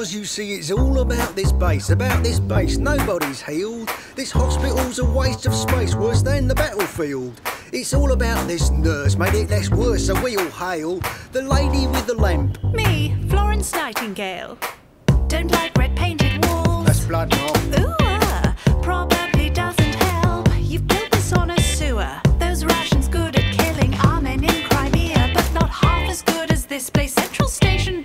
Because you see, it's all about this base, about this base. Nobody's healed. This hospital's a waste of space, worse than the battlefield. It's all about this nurse, made it less worse, so we all hail the lady with the lamp. Me, Florence Nightingale. Don't like red painted walls. That's blood, Mom. Ooh, ah, probably doesn't help. You've built this on a sewer. Those rations good at killing our men in Crimea, but not half as good as this place. Central Station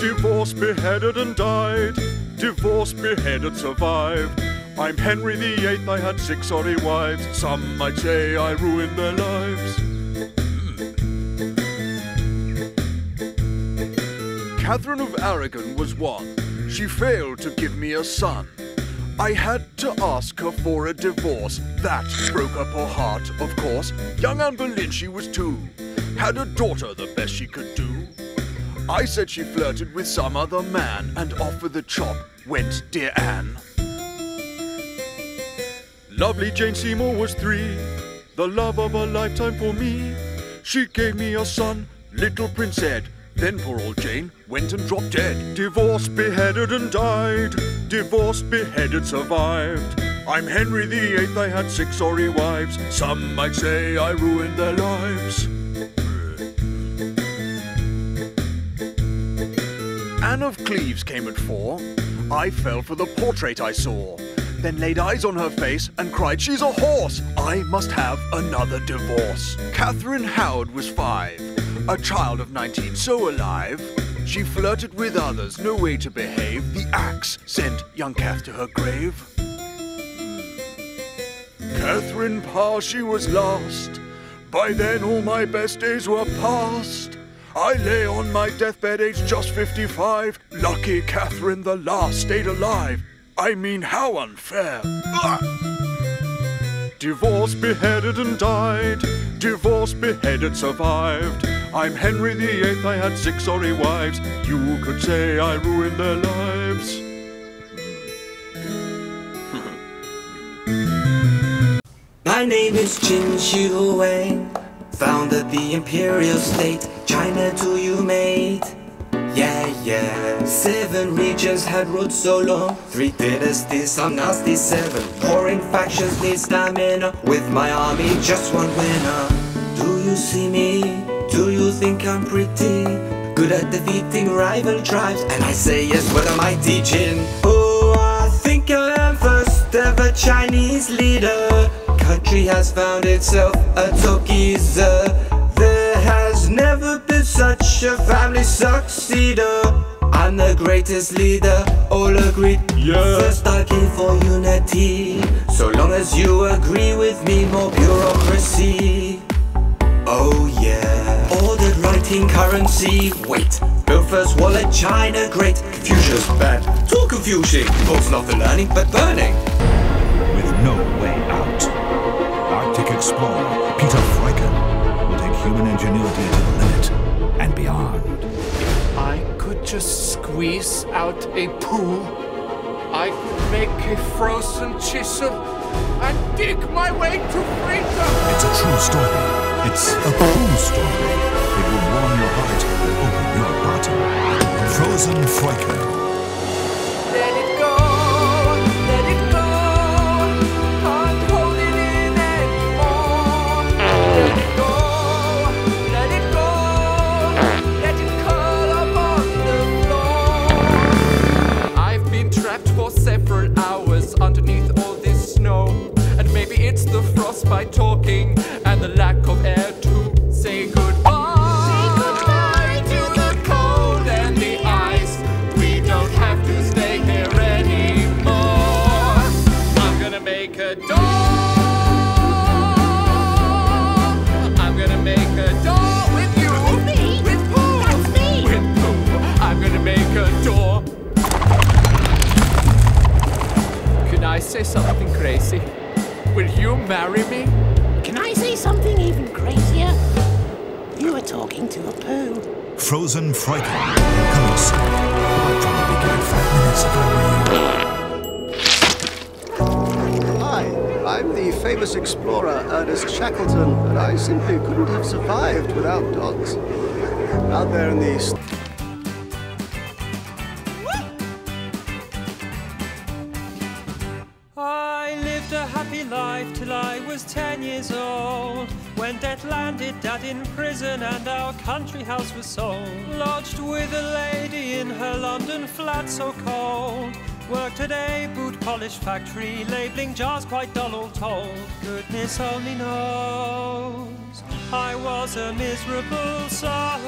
Divorced, beheaded, and died. Divorced, beheaded, survived. I'm Henry VIII, I had six sorry wives. Some might say I ruined their lives. Hmm. Catherine of Aragon was one. She failed to give me a son. I had to ask her for a divorce. That broke up her heart, of course. Young Anne Boleyn, she was two. Had a daughter, the best she could do. I said she flirted with some other man, and off with the chop went dear Anne. Lovely Jane Seymour was three, the love of a lifetime for me. She gave me a son, little Prince Ed. Then poor old Jane went and dropped dead. Divorced, beheaded, and died. Divorced, beheaded, survived. I'm Henry VIII, I had six sorry wives. Some might say I ruined their lives. Anne of Cleves came at four. I fell for the portrait I saw. Then laid eyes on her face and cried, She's a horse! I must have another divorce. Catherine Howard was five, a child of 19, so alive. She flirted with others, no way to behave. The axe sent young Kath to her grave. Catherine Parr, she was lost. By then all my best days were past. I lay on my deathbed, aged just 55. Lucky Catherine, the last, stayed alive. I mean, how unfair. Divorced, beheaded, and died. Divorced, beheaded, survived. I'm Henry VIII, I had six sorry wives. You could say I ruined their lives. My name is Qin Shi Huang, founded the imperial state, China to you mate. Yeah, yeah. Seven regions had ruled so long, three dynasties, some nasty seven. Warring factions need stamina, with my army just one winner. Do you see me? Do you think I'm pretty? Good at defeating rival tribes, and I say yes with a mighty chin. Oh, I think I am first ever Chinese leader. Country has found itself a Tokiza. There has never been such a family succeeder. I'm the greatest leader, all agreed. Yeah. First I came for unity. So long as you agree with me, more bureaucracy. Oh yeah. Ordered writing currency. Wait. Built first wallet, China great. Confucius bad. Too confusing. Books not the learning, but burning. with no way out. Arctic explorer Peter Freuchen will take human ingenuity to the limit and beyond. If I could just squeeze out a pool, I could make a frozen chisel and dig my way to freedom. It's a true story. It's a true story. It will warm your heart and open your bottom. Frozen Freuchen. Frostbite talking and the lack of air Frozen Freuchen. Coming soon. I'd probably give it five minutes if I were you. Hi, I'm the famous explorer Ernest Shackleton, and I simply couldn't have survived without dogs. Out there in the st- I lived a happy life till I was ten years old. When death landed dad in prison and our country house was sold. Lodged with a lady in her London flat so cold. Worked at a boot polish factory, labeling jars quite dull all told. Goodness only knows I was a miserable soul.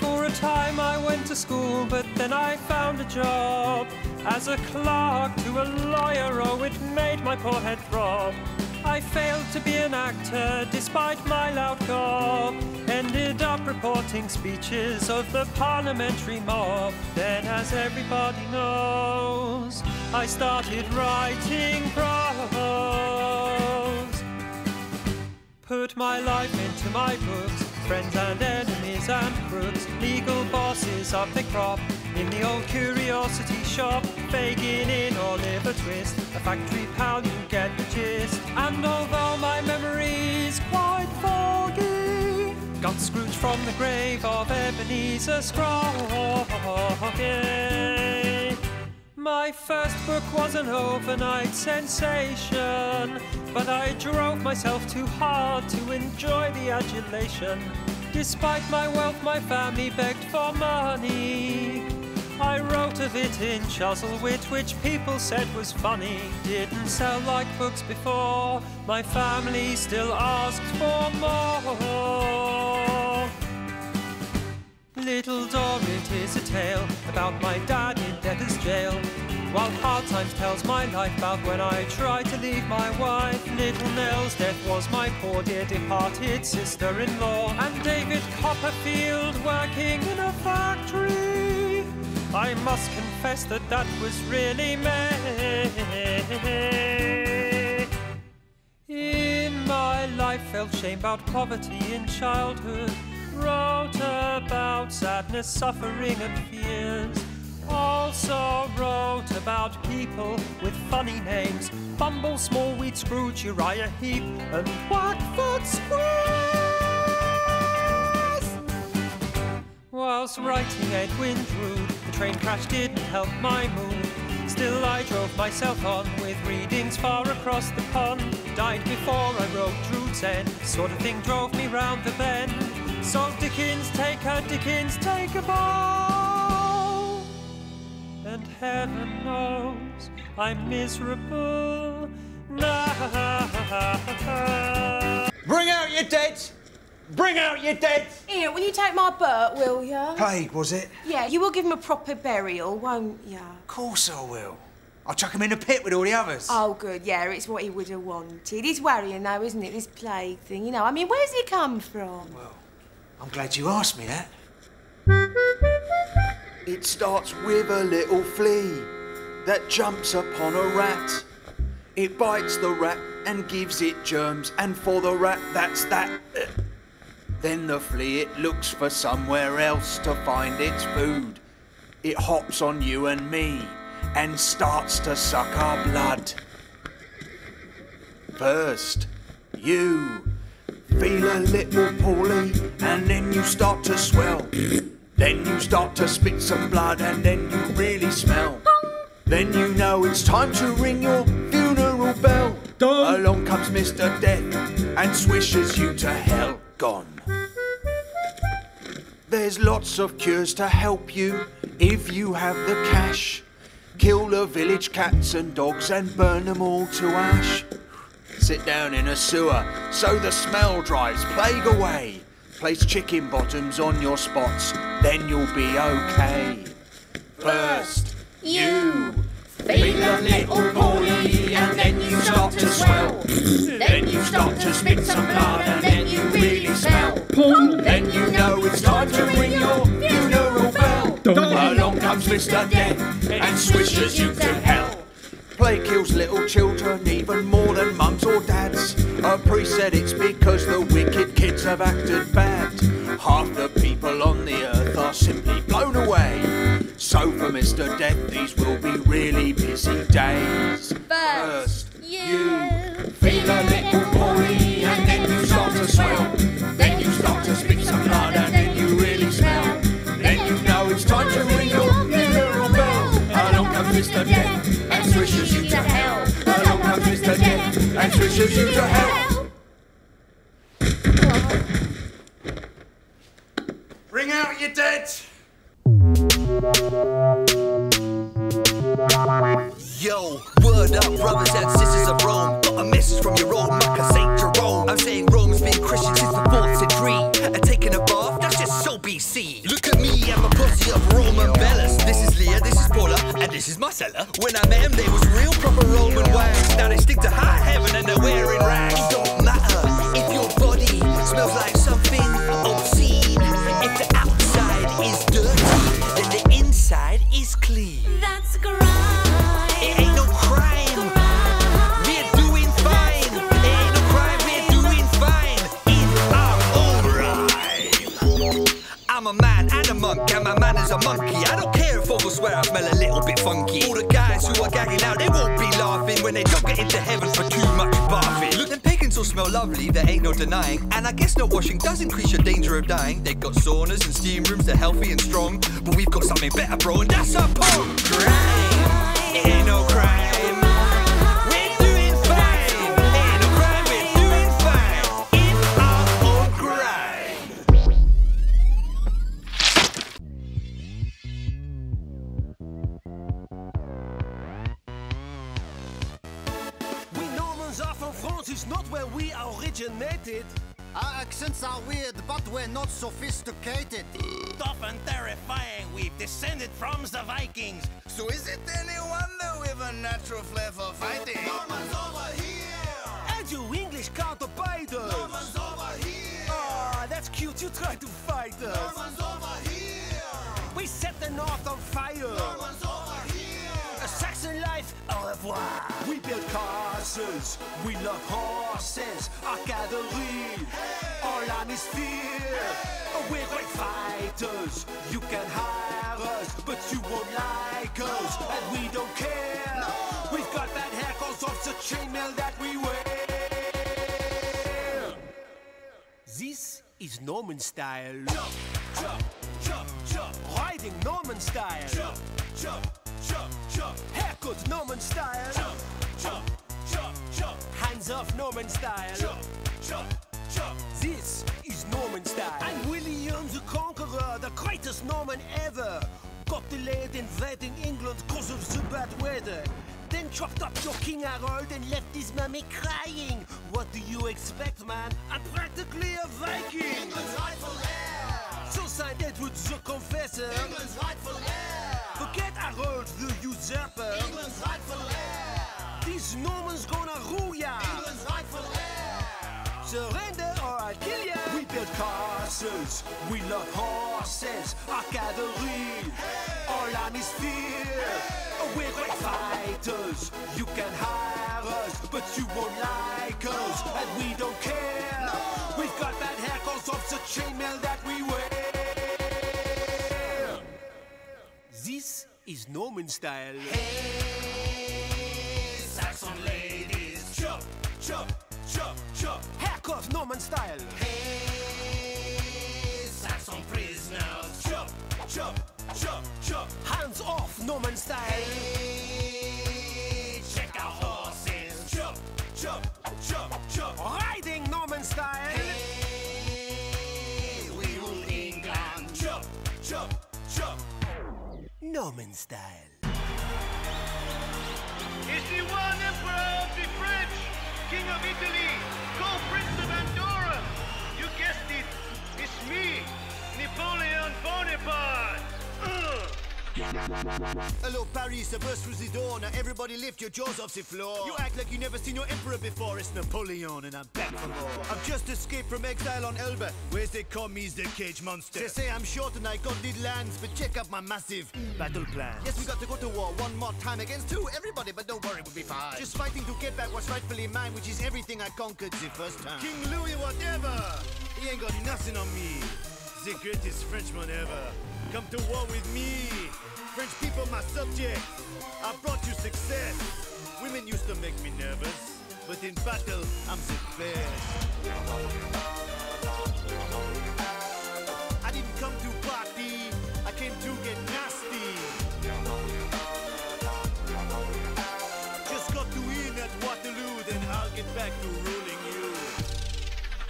For a time I went to school, but then I found a job as a clerk to a lawyer. Oh, it made my poor head throb. I failed to be an actor despite my loud gob. Ended up reporting speeches of the parliamentary mob. Then, as everybody knows, I started writing prose. Put my life into my books, friends and enemies and crooks, legal bosses of the crop. In the old curiosity shop, Fagin in Oliver Twist, a factory pal, you get the gist. And although my memory's quite foggy, got Scrooge from the grave of Ebenezer Scroggie. My first book was an overnight sensation, but I drove myself too hard to enjoy the adulation. Despite my wealth, my family begged for money. I wrote of it in Chuzzlewit, which people said was funny. Didn't sell like books before, my family still asked for more. Little Dorrit is a tale about my dad in debtor's jail. While Hard Times tells my life about when I tried to leave my wife. Little Nell's death was my poor dear departed sister-in-law. And David Copperfield working in a factory. I must confess that that was really me. In my life, felt shame about poverty in childhood. Wrote about sadness, suffering, and fears. Also wrote about people with funny names Bumble, Smallweed, Scrooge, Uriah Heep, and Wackford Squeers. Whilst writing Edwin Drood, the train crash didn't help my mood. Still, I drove myself on with readings far across the pond. Died before I wrote Drood's End, sort of thing drove me round the bend. So Dickens, take her, Dickens, take a bow. And heaven knows I'm miserable now. Bring out your dead! Bring out your dead! Ian, will you take my Bert, will ya? Plague, was it? Yeah, you will give him a proper burial, won't ya? Of course I will. I'll chuck him in the pit with all the others. Oh, good, yeah, it's what he would have wanted. He's worrying, though, isn't it, this plague thing? You know, I mean, where's he come from? I'm glad you asked me that. It starts with a little flea that jumps upon a rat. It bites the rat and gives it germs, and for the rat, that's that. Then the flea it looks for somewhere else to find its food. it hops on you and me and starts to suck our blood. First, you feel a little poorly and then you start to swell. Then you start to spit some blood and then you really smell. Then you know it's time to ring your funeral bell. Along comes Mr. Death and swishes you to hell. Gone. There's lots of cures to help you if you have the cash. Kill the village cats and dogs and burn them all to ash. Sit down in a sewer so the smell drives plague away. Place chicken bottoms on your spots, then you'll be okay. First, you feel a little poorly and then you start to swell. Then you start to spit some blood and then you really smell. Then you know it's time to ring your funeral bell. Along comes Mr. Death and swishes you to hell. Plague kills little children even more than mums or dads. A priest said it's because the wicked kids have acted bad. Half the people on the earth are simply blown away. So for Mr. Death, these will be really busy days. First, you feel a little poorly and then you start to swell. Death and swishes you to hell. Ring out your dead. Yo, word up, brothers and sisters of Rome. Got a message from your old Mecca, Saint Jerome. I'm saying Rome's been Christian since the 4th century. And taking a bath, that's just so BC. Look at me, I'm a posse of Roman bellas. This is Leah, this is Paula, and this is Marcella. When I met them, they was real proper Roman wags. Now they stick to high heaven and they're wearing rags. It don't matter if your body smells like something obscene. If the outside is dirty, then the inside is clean. A man and a monk, and my man is a monkey. I don't care if others swear I smell a little bit funky. All the guys who are gagging out, they won't be laughing when they don't get into heaven for too much bathing. Look, them pagans all smell lovely, there ain't no denying. And I guess not washing does increase your danger of dying. They've got saunas and steam rooms, they're healthy and strong. But we've got something better, bro, and that's a punk. It ain't no crime. Originated. Our accents are weird, but we're not sophisticated. Tough and terrifying, we've descended from the Vikings. So is it any wonder we've a natural flair for fighting? Normans over here! And you English counterfighters. Normans over here! Ah, that's cute, you try to fight us. Normans over here! We set the north on fire. Normans over here! A Saxon life, au revoir. We castles, we love horses, our cavalry, our arm is fear. We're great fighters, you can hire us, but you won't like us, and we don't care. We've got bad hair cause of the chainmail that we wear. This is Norman style. Jump, jump, jump, jump, Riding Norman style. jump, jump, jump, jump, Haircut Norman style. jump, jump, jump, Hands off Norman style. jump, jump, jump. This is Norman style. I'm William the Conqueror, the greatest Norman ever. Got delayed invading England cause of the bad weather. Then chopped up your King Harold and left his mummy crying. What do you expect, man? I'm practically a Viking. England's rightful heir! So signed Edward the Confessor. England's rightful heir! Forget Harold the usurper. England's heir! Normans gonna rule ya. England's rightful heir! Surrender or I'll kill ya! We build castles, we love horses, our cavalry, our arm is fear. We're great fighters, you can hire us, but you won't like us, and we don't care. We've got bad hair cause of the chainmail that we wear. This is Norman style. Hey, Saxon ladies, chop, chop, chop, chop. Haircut Norman style. Hey, Saxon prisoners, chop, chop, chop, chop. Hands off Norman style. Hey, check our horses, chop, chop, chop, chop. Riding Norman style. Hey, we rule England, chop, chop, chop. Norman style. Is the one emperor of the French, king of Italy, co-prince of Andorra. You guessed it, it's me, Napoleon Bonaparte. Ugh. Hello, Paris, the burst through the door. Now everybody lift your jaws off the floor. You act like you never seen your emperor before. It's Napoleon, and I'm back for more. I've just escaped from exile on Elba, where they call me the cage monster. They say I'm short and I got little lands, but check out my massive battle plan. Yes, we got to go to war one more time against two everybody, but don't worry, we'll be fine. Just fighting to get back what's rightfully mine, which is everything I conquered the first time. King Louis, whatever. He ain't got nothing on me. The greatest Frenchman ever. Come to war with me. French people, my subjects. I brought you success. Women used to make me nervous, but in battle, I'm the best. I didn't come to party, I came to get nasty. Just got to win at Waterloo, then I'll get back to you.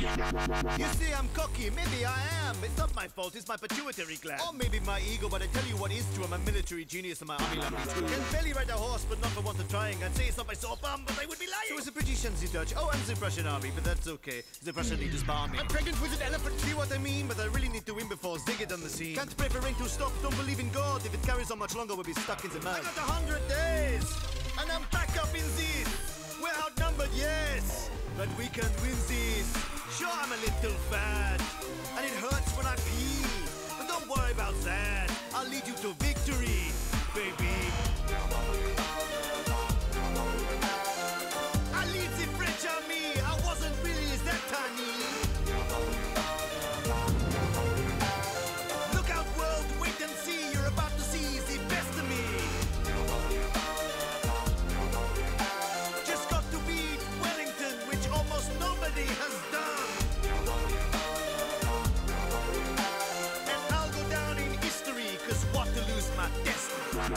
You see, I'm cocky, maybe I am. It's not my fault, it's my pituitary gland. Or maybe my ego, but I tell you what is true. I'm a military genius and my army love too. Can barely ride a horse, but not for want of trying. I'd say it's not my sore bum, but I would be lying. So it's oh, the British and the Dutch. Oh, and the Russian army, but that's okay. The Russian leaders bar me. I'm pregnant with an elephant, see what I mean? But I really need to win before they get on the scene. Can't pray for rain to stop, don't believe in God. If it carries on much longer, we'll be stuck in the mud. I got a hundred days, and I'm back up in this. We're outnumbered, yes, but we can win this. Sure, I'm a little fat, and it hurts when I pee. But don't worry about that. I'll lead you to victory,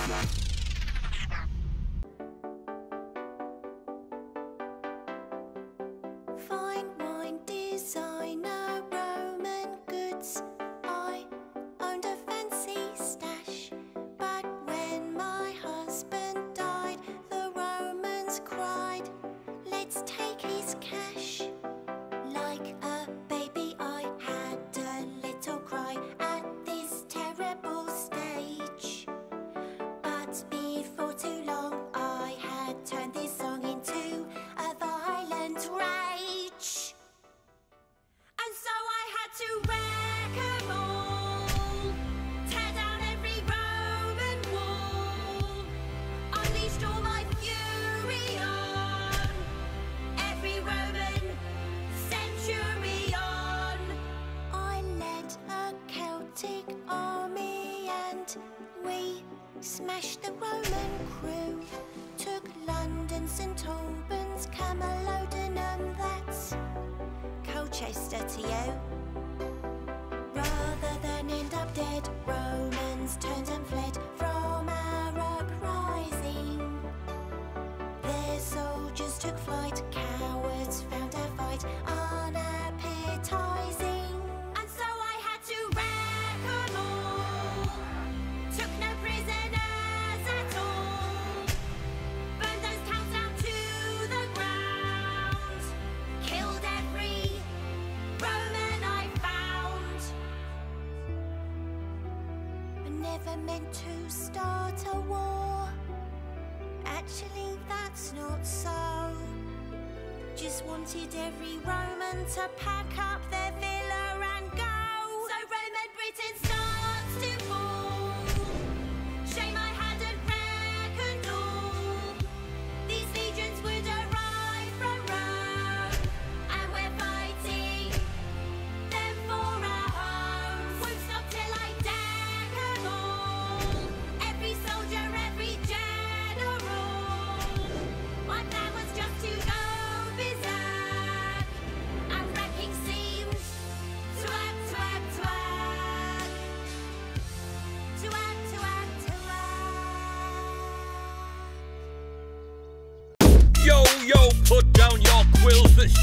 destiny. To start a war. Actually, that's not so. Just wanted every Roman to pack up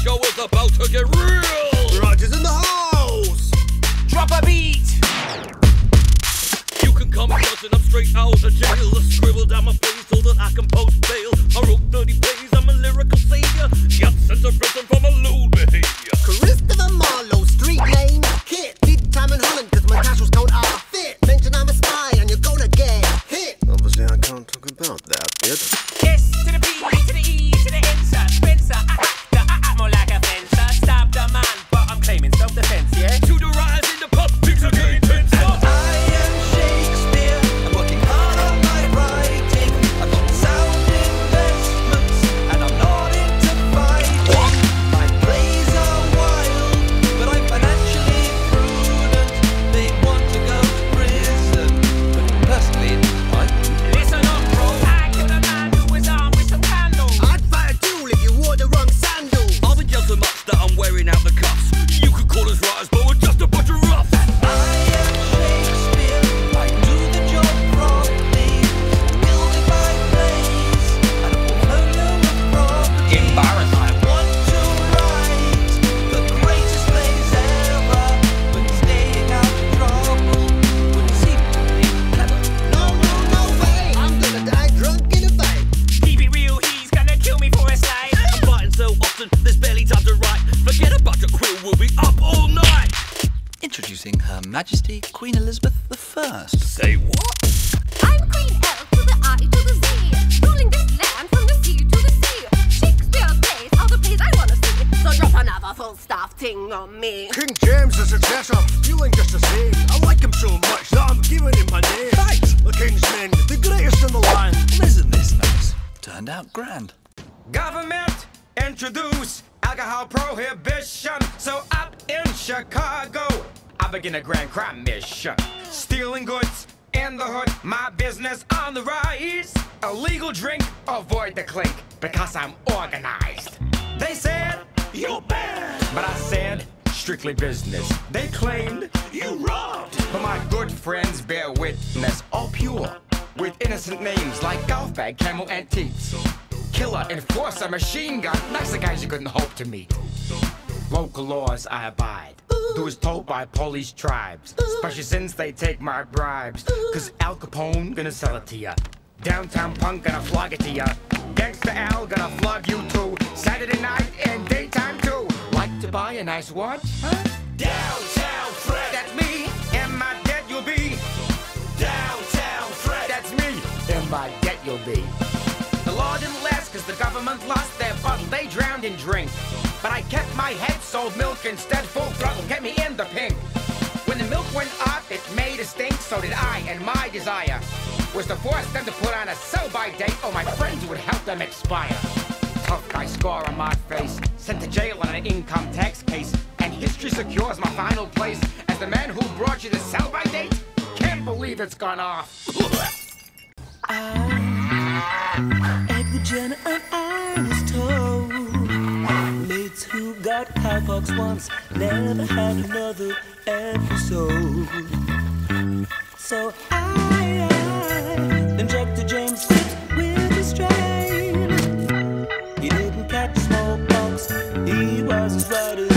show is about to get real. Rogers in the house. Drop a beat. You can come busting up straight out of jail. I Scribble down my face so that I can post bail. I wrote 30 plays, I'm a lyrical savior. Got sent to prison for my lewd behavior. Christopher Marlowe, street name Kit. Did time in Holland cause my cash was going out of fit. Mention I'm a spy Out grand. Government introduce alcohol prohibition. So up in Chicago, I begin a grand crime mission. Stealing goods in the hood, my business on the rise. Illegal drink, avoid the clink, because I'm organized. They said, you bad. But I said, strictly business. They claimed, you robbed. But my good friends bear witness, all pure. With innocent names like Golf Bag, Camel Antiques. Killer, enforcer, machine gun, nicer guys you couldn't hope to meet. Local laws I abide. Do as told by police tribes. Especially since they take my bribes. Cause Al Capone gonna sell it to ya. Downtown punk gonna flog it to ya. Gangsta Al gonna flog you too. Saturday night and daytime too. Like to buy a nice watch? Huh? Downtown Fred. Be. The law didn't last cause the government lost their bottle, They drowned in drink. But I kept my head, sold milk instead, full throttle, get me in the pink. When the milk went up, it made a stink, so did I, and my desire was to force them to put on a sell-by date, or my friends would help them expire. Tough guy scar on my face, sent to jail on an income tax case, and history secures my final place as the man who brought you the sell-by date. Can't believe it's gone off. Edward ah. Jenner and I was told Mates who got cowpox once never had another episode. So I, I injected James Phipps with a strain. He didn't catch smallpox, he was as right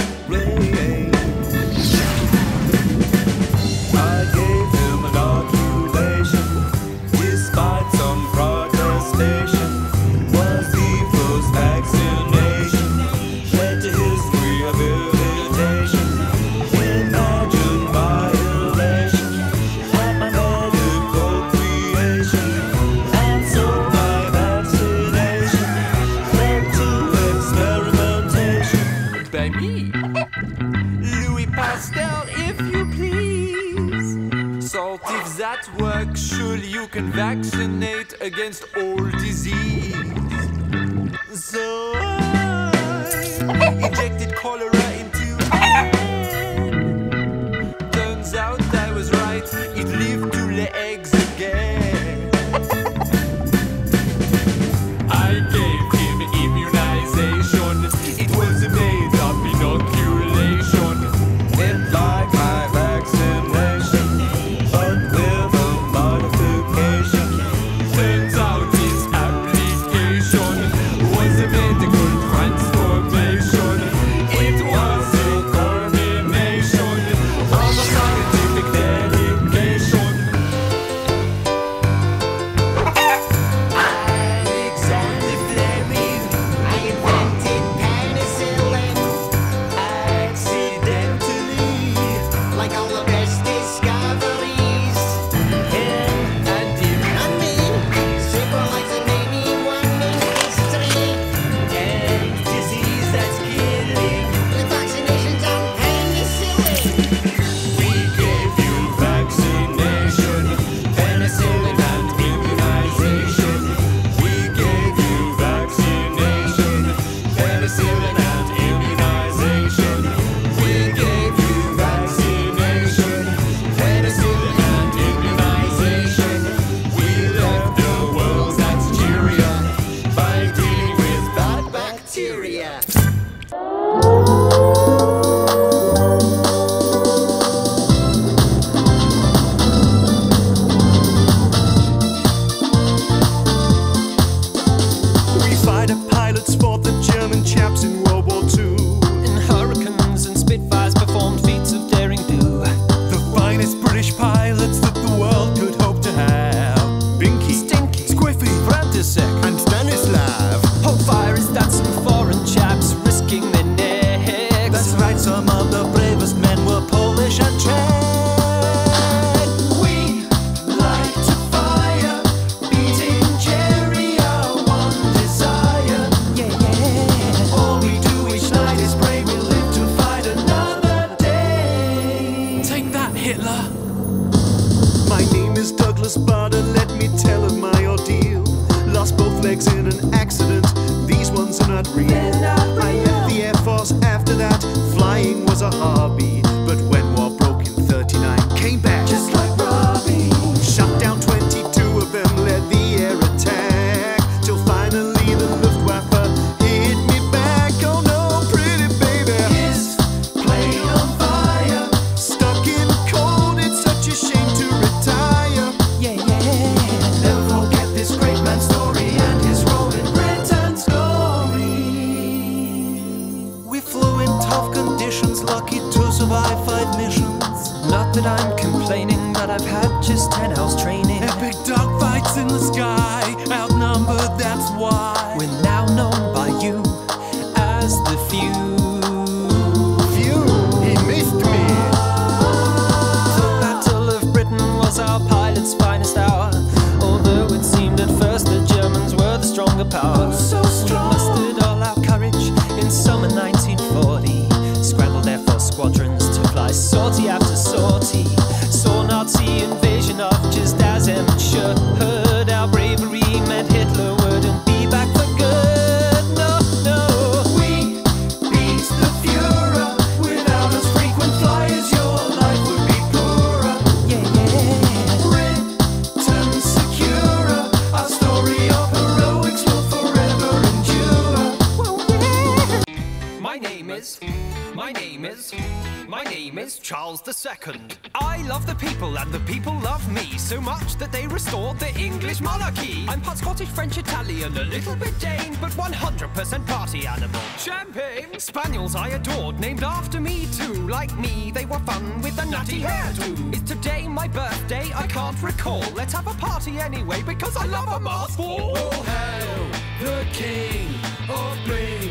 Italian, a little bit Dane, but 100% party animal. Champagne! Spaniels I adored, named after me too. Like me, they were fun with a nutty hairdo. Is today my birthday? I can't recall. Let's have a party anyway because I love a mouthful. Oh, hail the king of bling.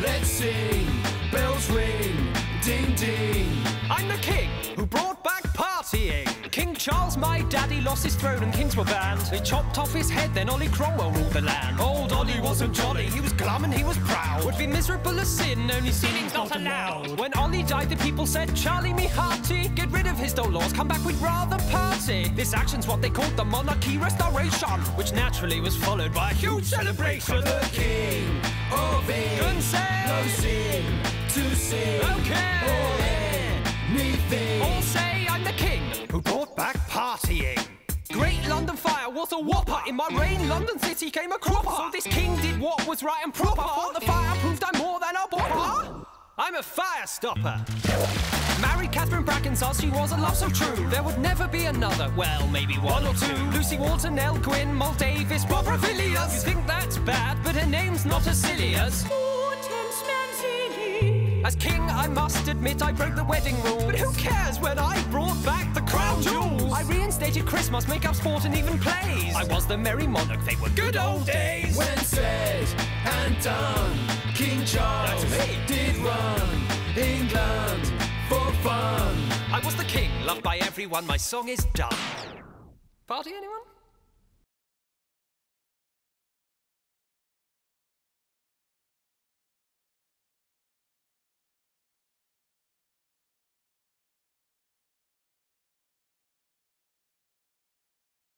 Let's sing, bells ring, ding ding. I'm the king who brought back partying. King Charles, my daddy, lost his throne and kings were banned. They chopped off his head, then Ollie Cromwell ruled the land. Old Ollie wasn't jolly, he was glum and he was proud. Would be miserable as sin, only sinning's not allowed. When Ollie died, the people said, Charlie me hearty, get rid of his dull laws, come back, we'd rather party. This action's what they called the monarchy restoration, which naturally was followed by a huge celebration. The king of England. No sin to sing. Okay. Or anything. All say I'm the king who brought back Great London fire was a whopper. In my reign, London city came a cropper. So this king did what was right and proper. Fought the fire proved I'm more than a bopper. I'm a fire stopper. Married Catherine Braganza, she was a love so true. There would never be another, well, maybe one or two. Lucy Walter, Nell Gwyn, Moll Davis, Barbara Villiers. You think that's bad, but her name's not as silly as. As king, I must admit I broke the wedding rules. But who cares when I brought back the crown jewels? I reinstated Christmas, make up sport, and even plays. I was the merry monarch, they were good old days. When said and done, King Charles did run England for fun. I was the king, loved by everyone, my song is done. Party anyone?